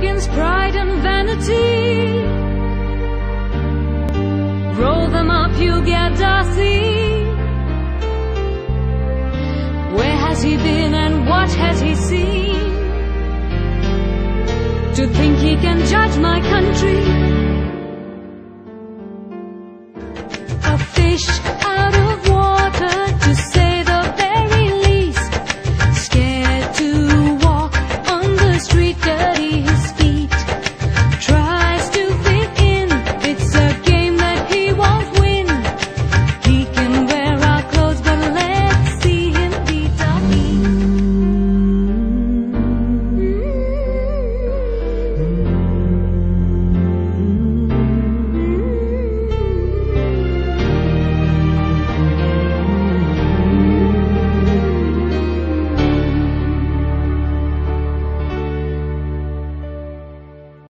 Against pride, and vanity. Roll them up, you get Darcy. Where has he been and what has he seen? To think he can judge my country. A fish